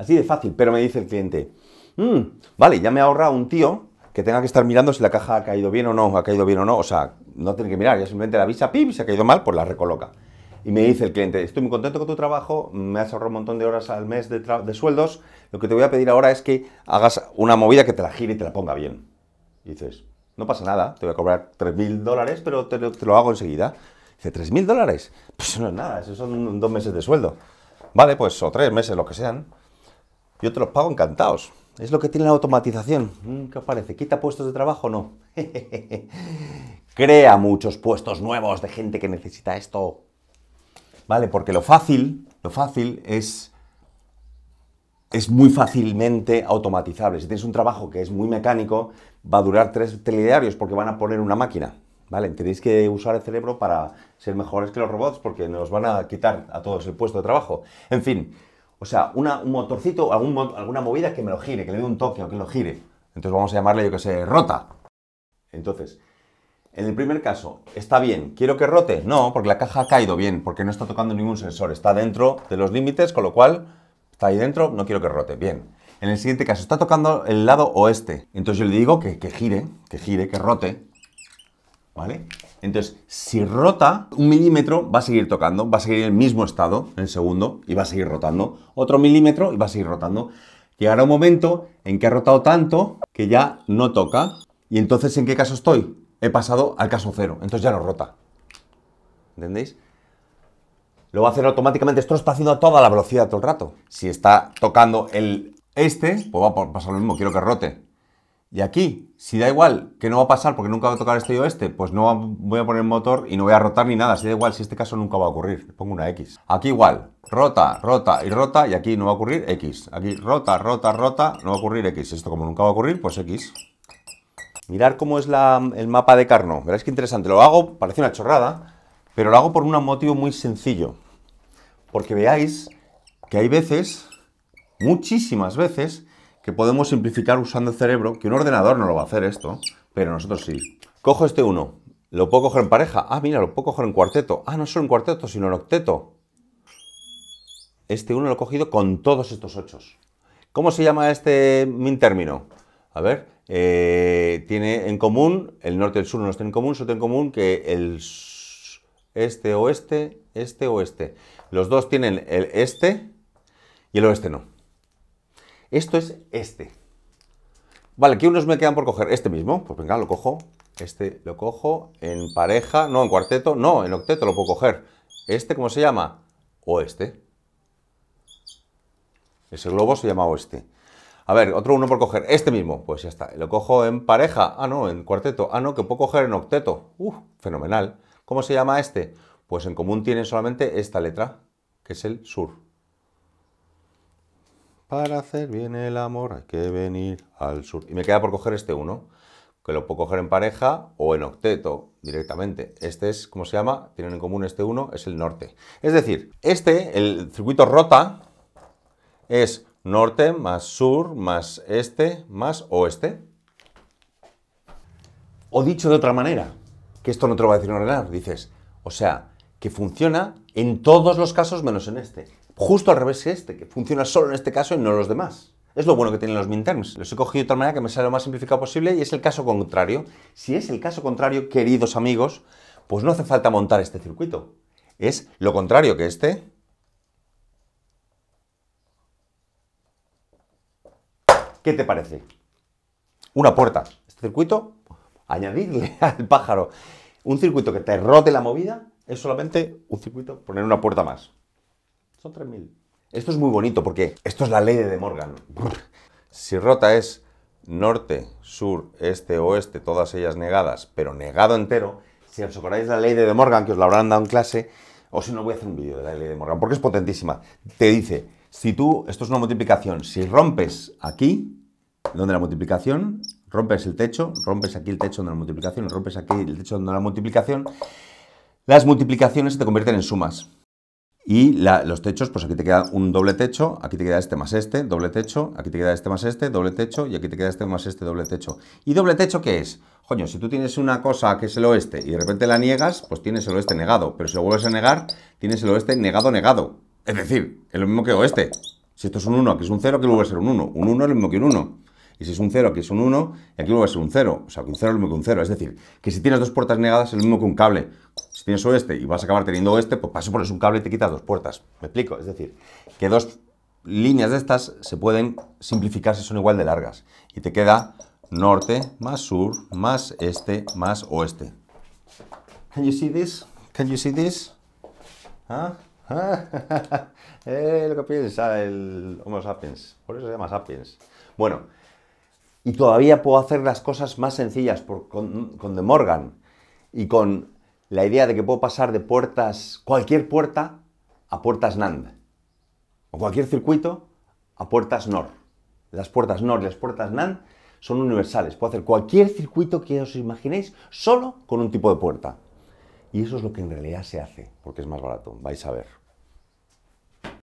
Así de fácil, pero me dice el cliente, "Mm, vale, ya me ahorra un tío que tenga que estar mirando si la caja ha caído bien o no, ha caído bien o no, o sea, no tiene que mirar, ya simplemente la avisa, pim, si ha caído mal, pues la recoloca. Y me dice el cliente, estoy muy contento con tu trabajo, me has ahorrado un montón de horas al mes de, sueldos, lo que te voy a pedir ahora es que hagas una movida que te la gire y te la ponga bien. Y dices, no pasa nada, te voy a cobrar 3.000 dólares, pero te, lo- te lo hago enseguida. Dice, ¿3.000 dólares? Pues no es nada, eso son dos meses de sueldo. Vale, pues, o tres meses, lo que sean. Yo te los pago encantados. Es lo que tiene la automatización. Mm, ¿Qué os parece? ¿Quita puestos de trabajo? No. Crea muchos puestos nuevos de gente que necesita esto. Vale, porque lo fácil, lo fácil es es muy fácilmente automatizable. Si tienes un trabajo que es muy mecánico, va a durar tres telediarios porque van a poner una máquina. ¿Vale? Tenéis que usar el cerebro para ser mejores que los robots porque nos van a quitar a todos el puesto de trabajo. En fin, o sea, un motorcito, algún alguna movida que me lo gire, que le dé un toque o que lo gire. Entonces vamos a llamarle, yo que sé, rota. Entonces, en el primer caso, ¿está bien? ¿Quiero que rote? No, porque la caja ha caído bien, porque no está tocando ningún sensor. Está dentro de los límites, con lo cual está ahí dentro, no quiero que rote. Bien. En el siguiente caso, está tocando el lado oeste. Entonces yo le digo que gire, que gire, que rote. ¿Vale? Entonces, si rota un milímetro, va a seguir tocando, va a seguir en el mismo estado, en el segundo, y va a seguir rotando. Otro milímetro y va a seguir rotando. Llegará un momento en que ha rotado tanto que ya no toca. Y entonces, ¿en qué caso estoy? He pasado al caso cero. Entonces ya no rota. ¿Entendéis? Lo va a hacer automáticamente. Esto lo está haciendo a toda la velocidad todo el rato. Si está tocando el este, pues va a pasar lo mismo. Quiero que rote. Y aquí, si da igual que no va a pasar porque nunca va a tocar este o este, pues no voy a poner motor y no voy a rotar ni nada. Si da igual, si este caso nunca va a ocurrir, pongo una X. Aquí igual, rota, rota y rota y aquí no va a ocurrir X. Aquí rota, rota, rota, no va a ocurrir X. Esto como nunca va a ocurrir, pues X. Mirar cómo es el mapa de Carnot. Veréis qué interesante. Lo hago, parece una chorrada, pero lo hago por un motivo muy sencillo. Porque veáis que hay veces, muchísimas veces, que podemos simplificar usando el cerebro, que un ordenador no lo va a hacer esto, pero nosotros sí. Cojo este uno, lo puedo coger en pareja. Ah, mira, lo puedo coger en cuarteto. Ah, no solo en cuarteto, sino en octeto. Este uno lo he cogido con todos estos ochos. ¿Cómo se llama este min término? A ver, eh, tiene en común, el norte y el sur no tienen en común, solo tienen en común que el este oeste, este oeste. Los dos tienen el este y el oeste no. Esto es este. Vale, ¿qué unos me quedan por coger? Este mismo, pues venga, lo cojo. Este lo cojo en pareja, no, en cuarteto, no, en octeto lo puedo coger. Este, ¿cómo se llama? Oeste. Ese globo se llama oeste. A ver, otro uno por coger. Este mismo, pues ya está. Lo cojo en pareja. Ah, no, en cuarteto. Ah, no, que puedo coger en octeto. Uf, fenomenal. ¿Cómo se llama este? Pues en común tienen solamente esta letra, que es el sur. Para hacer bien el amor hay que venir al sur. Y me queda por coger este uno, que lo puedo coger en pareja o en octeto directamente. Este es, ¿cómo se llama? Tienen en común este uno, es el norte. Es decir, este, el circuito rota, es norte más sur más este más oeste. O dicho de otra manera, que esto no te lo va a decir un dices, o sea, que funciona en todos los casos menos en este. Justo al revés que este, que funciona solo en este caso y no en los demás. Es lo bueno que tienen los minterms. Los he cogido de tal manera que me sale lo más simplificado posible y es el caso contrario. Si es el caso contrario, queridos amigos, pues no hace falta montar este circuito. Es lo contrario que este, ¿Qué te parece? Una puerta. Este circuito, añadirle al pájaro un circuito que te rote la movida, es solamente un circuito, poner una puerta más. Son 3.000. Esto es muy bonito porque esto es la ley de De Morgan. Si rota es norte, sur, este, oeste, todas ellas negadas, pero negado entero, si os acordáis la ley de De Morgan, que os la habrán dado en clase, o si no voy a hacer un vídeo de la ley de Morgan, porque es potentísima. Te dice, si tú, esto es una multiplicación, si rompes aquí, donde la multiplicación, rompes el techo, rompes aquí el techo donde la multiplicación, rompes aquí el techo donde la multiplicación, las multiplicaciones se te convierten en sumas. Y la- los techos, pues aquí te queda un doble techo, aquí te queda este más este, doble techo, aquí te queda este más este, doble techo, y aquí te queda este más este, doble techo. ¿Y doble techo qué es? Coño, si tú tienes una cosa que es el oeste y de repente la niegas, pues tienes el oeste negado. Pero si lo vuelves a negar, tienes el oeste negado negado. Es decir, es lo mismo que oeste. Si esto es un 1, aquí es un 0, aquí vuelve a ser un 1. Un 1 es lo mismo que un 1. Y si es un 0, aquí es un 1, y aquí vuelve a ser un 0. O sea, que un 0 es lo mismo que un 0. Es decir, que si tienes dos puertas negadas es lo mismo que un cable. Si tienes oeste y vas a acabar teniendo oeste, pues paso pones un cable y te quitas dos puertas. ¿Me explico? Es decir, que dos líneas de estas se pueden simplificar si son igual de largas. Y te queda norte más sur más este más oeste. Can you see this? Can you see this? ¿Ah? eh, lo que piensa el Homo sapiens. Por eso se llama sapiens. Bueno, y todavía puedo hacer las cosas más sencillas con, con De Morgan y con la idea de que puedo pasar de puertas, cualquier puerta, a puertas NAND. O cualquier circuito a puertas NOR. Las puertas NOR y las puertas NAND son universales. Puedo hacer cualquier circuito que os imaginéis solo con un tipo de puerta. Y eso es lo que en realidad se hace, porque es más barato. Vais a ver.